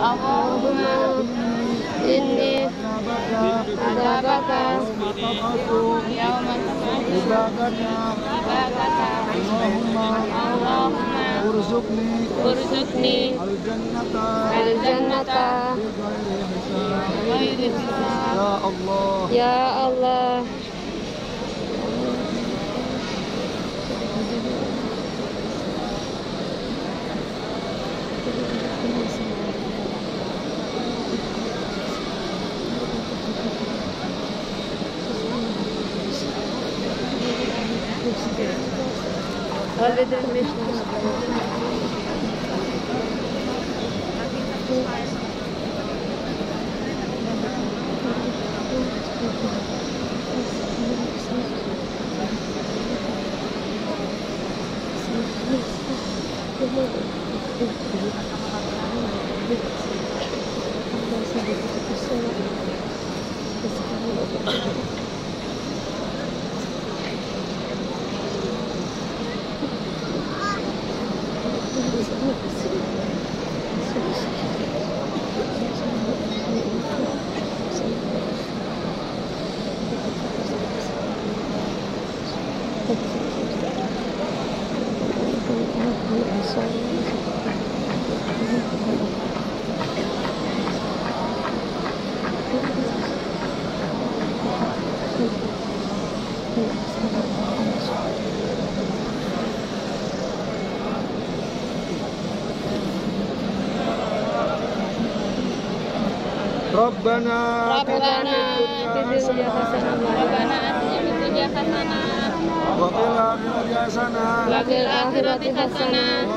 Allahumma inni adabaka yawma ibadaka Allahumma Urzuqni urzuqni al-jannata al-jannata ghairi hisab. Ya Allah All with the mission. Thank you. Dunya hasanah Rabbana atina fid dunya hasanah wa qina akhirati hasanah